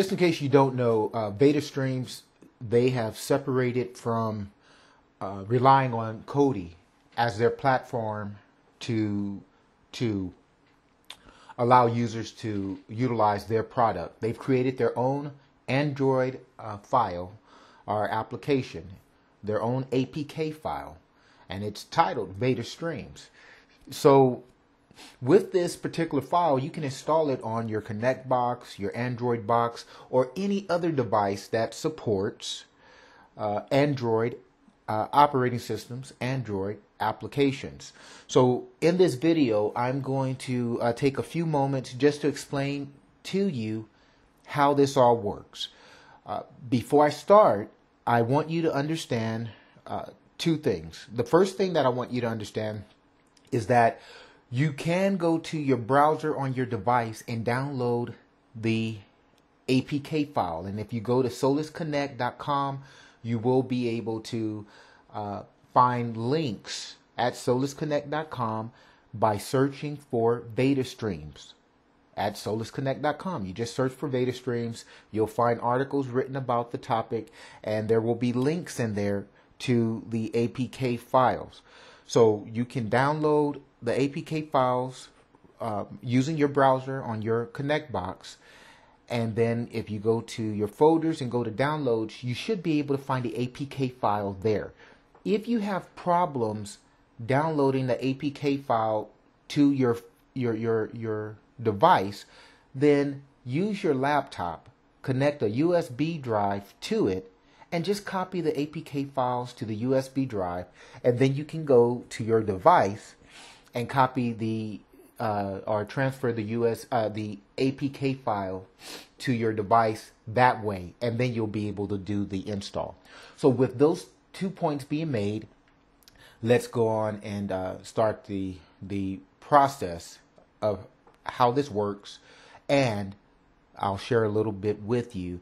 just in case you don't know, uh, Vader Streams they have separated from uh, relying on Kodi as their platform to to allow users to utilize their product. They've created their own Android uh, file or application, their own APK file, and it's titled Vader Streams. So with this particular file, you can install it on your Connect box, your Android box, or any other device that supports uh, Android uh, operating systems, Android applications. So in this video, I'm going to uh, take a few moments just to explain to you how this all works. Uh, before I start, I want you to understand uh, two things. The first thing that I want you to understand is that you can go to your browser on your device and download the APK file. And if you go to solaceconnect.com, you will be able to uh, find links at solaceconnect.com by searching for Vader Streams at solaceconnect.com. You just search for Vader Streams. You'll find articles written about the topic, and there will be links in there to the APK files. So you can download the APK files uh, using your browser on your Connect box. And then if you go to your folders and go to downloads, you should be able to find the APK file there. If you have problems downloading the APK file to your your your your device, then use your laptop, connect a USB drive to it, and just copy the APK files to the USB drive, and then you can go to your device and copy the uh, or transfer the US uh, the APK file to your device that way, and then you'll be able to do the install. So with those two points being made, let's go on and uh, start the the process of how this works, and I'll share a little bit with you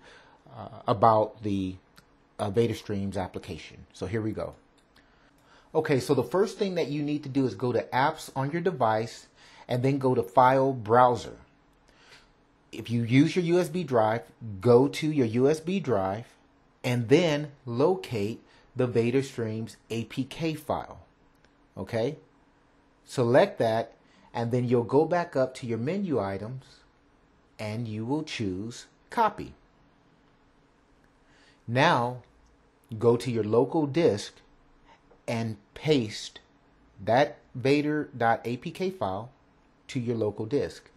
uh, about the uh, Vader Streams application. So here we go. Okay, so the first thing that you need to do is go to apps on your device and then go to file browser. If you use your USB drive, go to your USB drive and then locate the Vader Streams APK file. Okay? Select that and then you'll go back up to your menu items and you will choose copy. Now, go to your local disk and paste that vader.apk file to your local disk.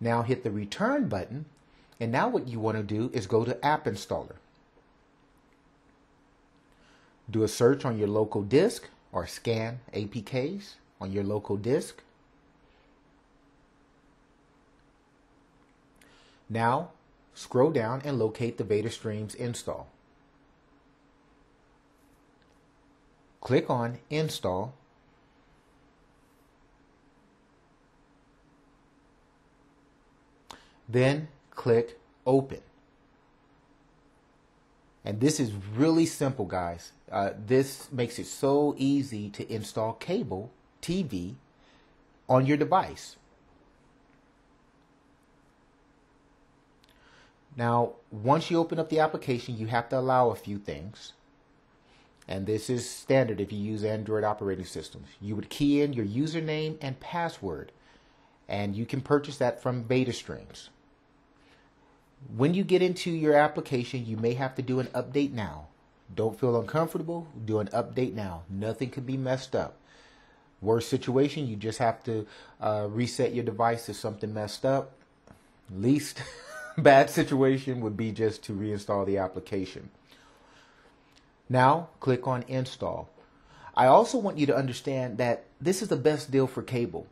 Now hit the return button and now what you want to do is go to app installer. Do a search on your local disk or scan APKs on your local disk. Now scroll down and locate the Vader Streams install. Click on Install. Then click Open. And this is really simple, guys. Uh, this makes it so easy to install cable TV on your device. Now, once you open up the application, you have to allow a few things and this is standard if you use Android operating systems. You would key in your username and password, and you can purchase that from Vader Streams. When you get into your application, you may have to do an update now. Don't feel uncomfortable, do an update now. Nothing could be messed up. Worst situation, you just have to uh, reset your device if something messed up. Least bad situation would be just to reinstall the application. Now click on install. I also want you to understand that this is the best deal for cable.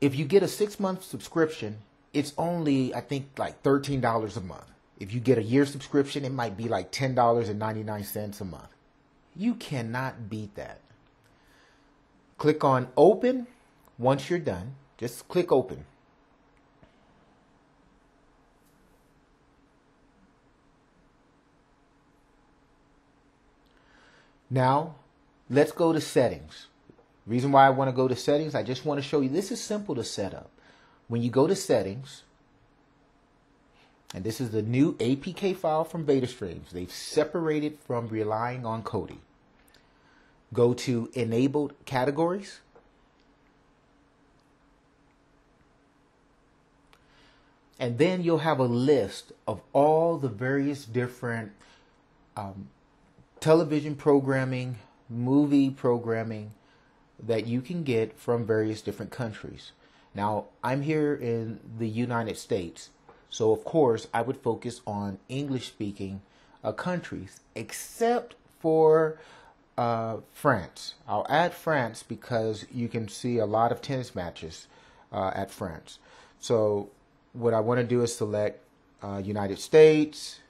If you get a six month subscription, it's only, I think, like $13 a month. If you get a year subscription, it might be like $10.99 a month. You cannot beat that. Click on open once you're done. Just click open. Now, let's go to settings. Reason why I want to go to settings, I just want to show you this is simple to set up. When you go to settings, And this is the new APK file from Vader Streams. They've separated from relying on Kodi. Go to enabled categories. And then you'll have a list of all the various different um, television programming, movie programming that you can get from various different countries. Now, I'm here in the United States, so of course I would focus on English speaking uh, countries, except for uh, France. I'll add France because you can see a lot of tennis matches uh, at France. So, what I want to do is select uh, United States,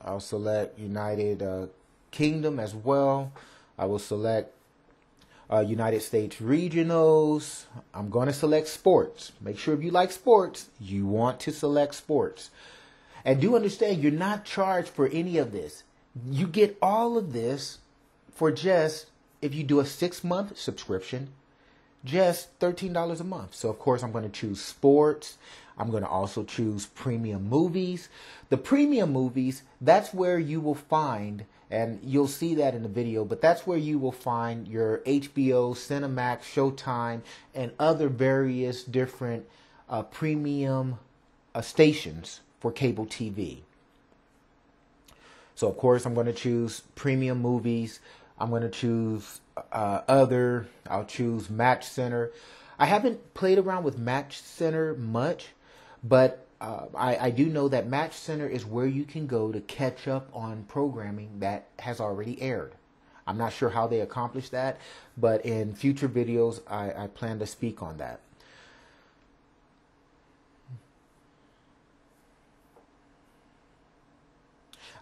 I'll select United uh, Kingdom as well. I will select uh, United States regionals. I'm going to select sports. Make sure if you like sports, you want to select sports. And do understand you're not charged for any of this. You get all of this for just, if you do a six month subscription, just $13 a month. So, of course, I'm going to choose sports. I'm going to also choose premium movies. The premium movies, that's where you will find and you'll see that in the video, but that's where you will find your HBO, Cinemax, Showtime, and other various different uh, premium uh, stations for cable TV. So, of course, I'm going to choose premium movies. I'm going to choose uh, other. I'll choose Match Center. I haven't played around with Match Center much, but uh, I, I do know that Match Center is where you can go to catch up on programming that has already aired. I'm not sure how they accomplish that, but in future videos, I, I plan to speak on that.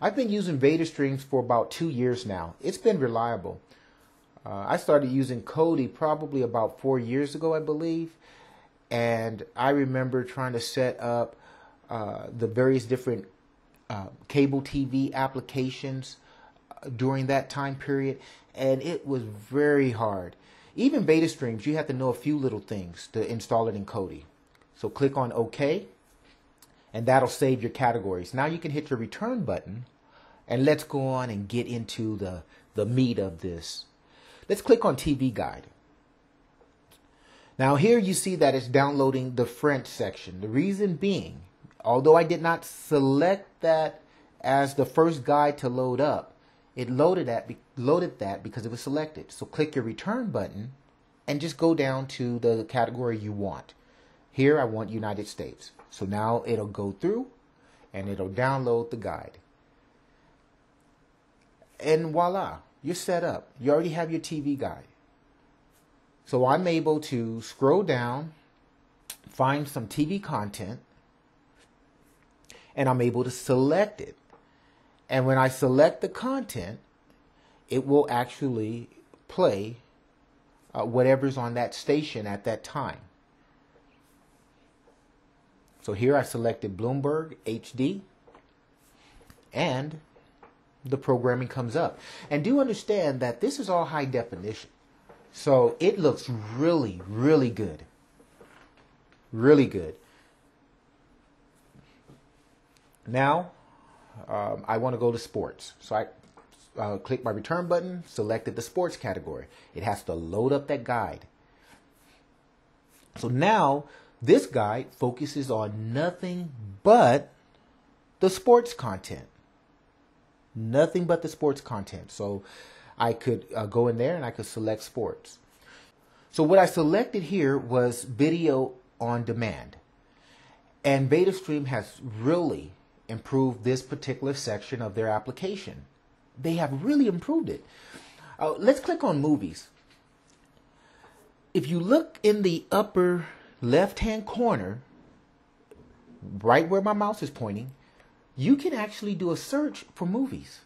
I've been using Vader Streams for about two years now. It's been reliable. Uh, I started using Kodi probably about four years ago, I believe. And I remember trying to set up uh, the various different uh, cable TV applications uh, during that time period, and it was very hard. Even Vader Streams, you have to know a few little things to install it in Kodi. So click on OK, and that'll save your categories. Now you can hit your return button, and let's go on and get into the, the meat of this. Let's click on TV Guide. Now here you see that it's downloading the French section. The reason being Although I did not select that as the first guide to load up, it loaded that, loaded that because it was selected. So click your return button and just go down to the category you want. Here I want United States. So now it'll go through and it'll download the guide. And voila, you're set up. You already have your TV guide. So I'm able to scroll down, find some TV content, and I'm able to select it. And when I select the content, it will actually play uh, whatever's on that station at that time. So here I selected Bloomberg HD and the programming comes up. And do understand that this is all high definition. So it looks really, really good. Really good. Now, um, I want to go to sports. So I uh, click my return button, selected the sports category. It has to load up that guide. So now this guide focuses on nothing but the sports content. Nothing but the sports content. So I could uh, go in there and I could select sports. So what I selected here was video on demand. And Vader Stream has really improve this particular section of their application. They have really improved it. Uh, let's click on movies. If you look in the upper left hand corner, right where my mouse is pointing, you can actually do a search for movies.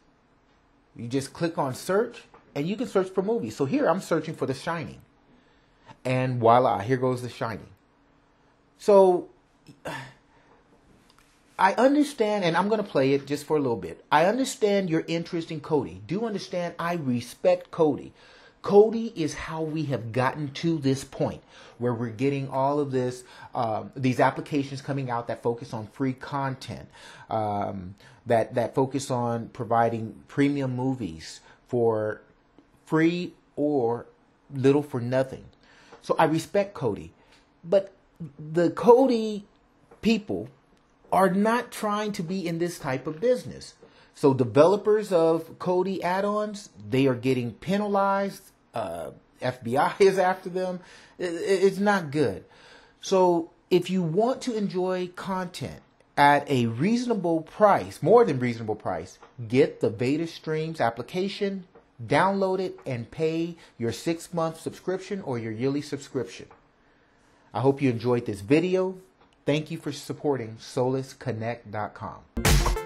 You just click on search and you can search for movies. So here I'm searching for The Shining. And voila, here goes The Shining. So I understand, and I'm going to play it just for a little bit. I understand your interest in Kodi. Do understand I respect Kodi. Kodi is how we have gotten to this point where we're getting all of this, uh, these applications coming out that focus on free content, um, that that focus on providing premium movies for free or little for nothing. So I respect Kodi, but the Kodi people are not trying to be in this type of business. So developers of Kodi add-ons, they are getting penalized. Uh, FBI is after them. It's not good. So if you want to enjoy content at a reasonable price, more than reasonable price, get the Vader Streams application, download it, and pay your six month subscription or your yearly subscription. I hope you enjoyed this video. Thank you for supporting SolaceConnect.com.